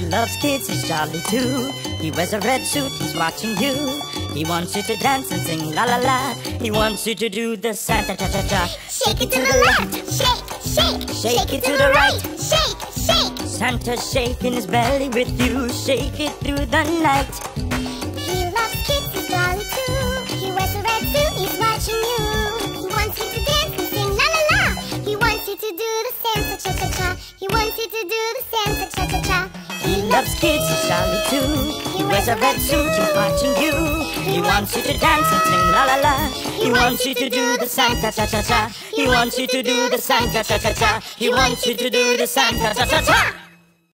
loves kids, he's jolly too. He wears a red suit, he's watching you. He wants you to dance and sing la la la. He wants you to do the Santa cha cha cha. Shake it to the left, shake, shake, Shake it to the right. shake, shake. Santa's shaking his belly with you. Shake it through the night. He loves kids, he's jolly too. He wears a red suit, he's watching you. He wants you to dance and sing la la la. He wants you to do the Santa cha cha cha. He wants you to do the Santa cha cha cha. Loves kids, he's jolly too. He wears a red suit, he's watching you. He wants you to dance and sing la la la. He wants you to do the Santa cha cha cha. He wants you to do the Santa cha cha cha. He wants you to do the Santa cha cha cha.